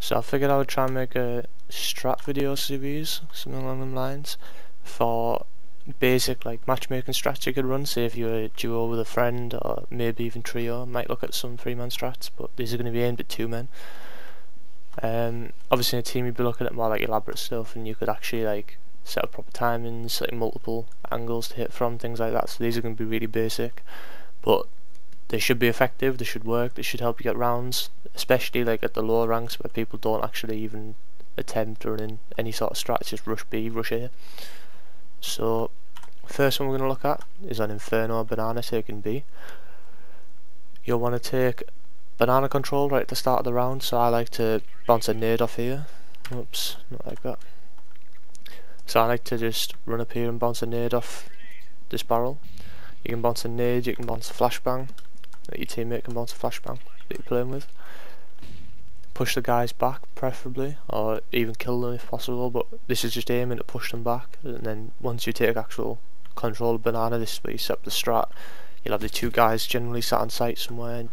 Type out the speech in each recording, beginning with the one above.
So I figured I would try and make a strat video series, something along them lines, for basic like matchmaking strats you could run. Say if you're a duo with a friend or maybe even trio, might look at some three man strats, but these are going to be aimed at two men. Um, obviously in a team you'd be looking at more like elaborate stuff and you could actually like set up proper timings, like multiple angles to hit from, things like that. So these are going to be really basic, but they should be effective, they should work, they should help you get rounds, especially like at the lower ranks where people don't actually even attempt running any sort of strat, just rush B, rush A. So first one we're going to look at is an Inferno Banana taking B. You'll want to take banana control right at the start of the round, so I like to bounce a nade off here. Oops, not like that. So I like to just run up here and bounce a nade off this barrel. You can bounce a nade, you can bounce a flashbang, that your teammate can bounce a flashbang that you're playing with. Push the guys back preferably, or even kill them if possible, but this is just aiming to push them back, and then once you take actual control of banana, this is where you set up the strat. You'll have the two guys generally sat on site somewhere, and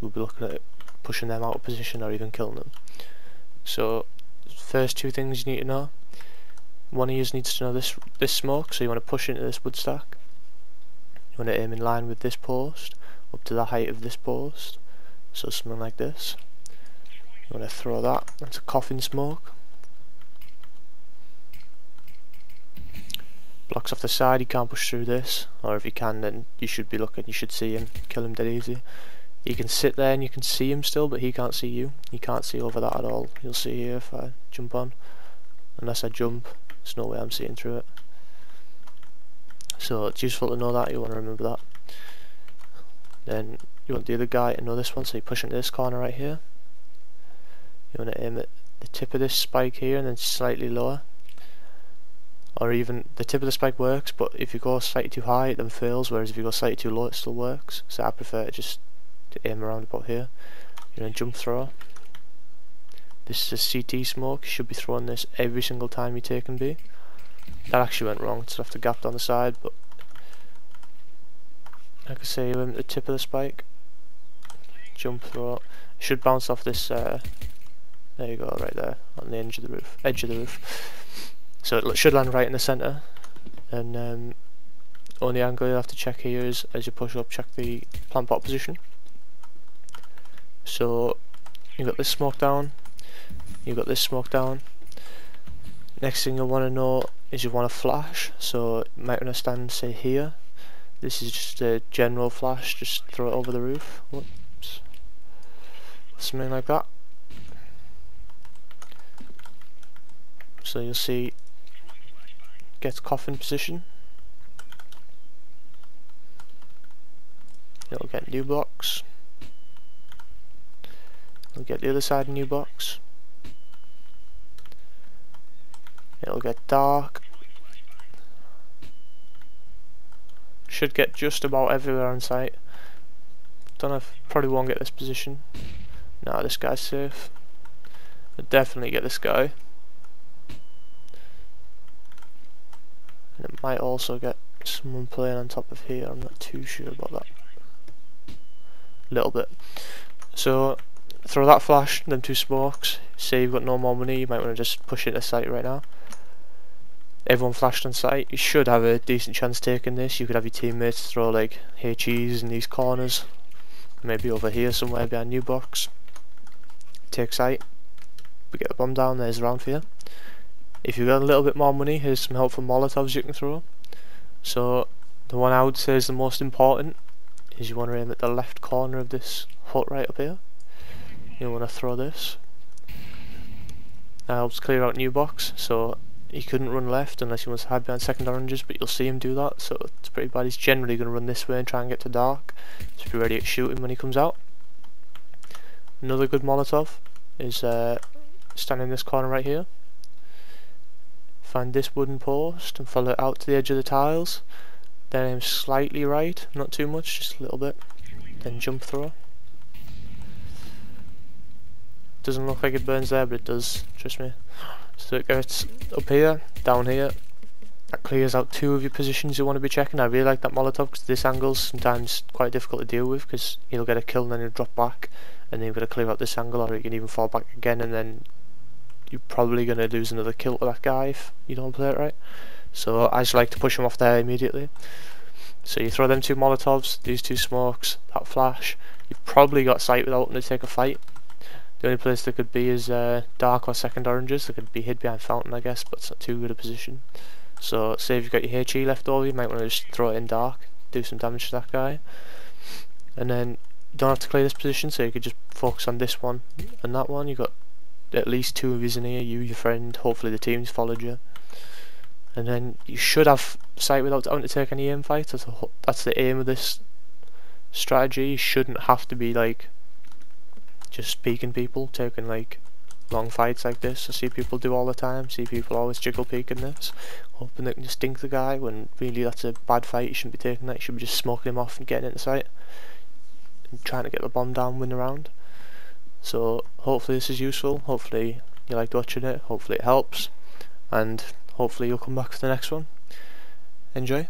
we'll be looking at pushing them out of position or even killing them. So, first two things you need to know one of you needs to know this this smoke, so you want to push into this wood stack. You want to aim in line with this post, up to the height of this post, so something like this. I'm going to throw that, into coffin smoke. Blocks off the side, you can't push through this, or if you can then you should be looking, you should see him, kill him dead easy. You can sit there and you can see him still, but he can't see you. You can't see over that at all. You'll see here if I jump on. Unless I jump, there's no way I'm seeing through it. So it's useful to know that, you want to remember that. Then you want the other guy to know this one, so you push into this corner right here. You want to aim at the tip of this spike here and then slightly lower. Or even, the tip of the spike works, but if you go slightly too high it then fails, whereas if you go slightly too low it still works. So I prefer just to aim around about here. Going to jump throw. This is a CT smoke, you should be throwing this every single time you take and B. That actually went wrong, it's left a gap down the side, but I say, you at the tip of the spike, jump throw, it should bounce off this, uh, there you go, right there, on the edge of the roof, edge of the roof. So it should land right in the centre, and um, only angle you'll have to check here is as you push up, check the plant pot position. So you've got this smoke down, you've got this smoke down. Next thing you'll want to know is you want to flash, so you might want to stand say here. This is just a general flash, just throw it over the roof. Whoops. Something like that. So you'll see gets coffin position. It'll get new box. It'll get the other side new box. It'll get dark. Should get just about everywhere on site. Don't know if probably won't get this position. No, this guy's safe. But definitely get this guy. And it might also get someone playing on top of here, I'm not too sure about that. A little bit. So throw that flash, them two smokes, say you've got no more money, you might want to just push it to site right now everyone flashed on site. you should have a decent chance taking this. You could have your teammates throw like HEs in these corners, maybe over here somewhere behind new box. Take site. we get the bomb down, there's a round for you. If you've got a little bit more money, here's some helpful molotovs you can throw. So the one I would say is the most important is you want to aim at the left corner of this hut right up here. You want to throw this. That helps clear out new box, so he couldn't run left unless he wants to hide behind second oranges, but you'll see him do that, so it's pretty bad. He's generally going to run this way and try and get to dark, so be ready to shoot him when he comes out. Another good Molotov is uh, standing in this corner right here. Find this wooden post and follow it out to the edge of the tiles. Then aim slightly right, not too much, just a little bit. Then jump throw. Doesn't look like it burns there, but it does, trust me. So it gets up here, down here. That clears out two of your positions you want to be checking. I really like that Molotov because this angle's sometimes quite difficult to deal with because you'll get a kill and then you'll drop back and then you've got to clear out this angle or you can even fall back again and then you're probably going to lose another kill to that guy if you don't play it right. So I just like to push him off there immediately. So you throw them two Molotovs, these two smokes, that flash. You've probably got site without them to take a fight. The only place they could be is uh, dark or second oranges. They could be hid behind fountain, I guess, but it's not too good a position. So say if you've got your HE left over, you might want to just throw it in dark, do some damage to that guy. And then you don't have to clear this position, so you could just focus on this one and that one. You've got at least two of you in here, you, your friend, hopefully the team's followed you. And then you should have site without having to take any aim fights. That's, that's the aim of this strategy. You shouldn't have to be like just peeking people, taking like long fights like this. I see people do all the time. See people always jiggle peeking this, hoping they can just the guy. When really that's a bad fight. You shouldn't be taking that. You should be just smoking him off and getting into site, and trying to get the bomb down, win the round. So hopefully this is useful. Hopefully you liked watching it. Hopefully it helps, and hopefully you'll come back for the next one. Enjoy.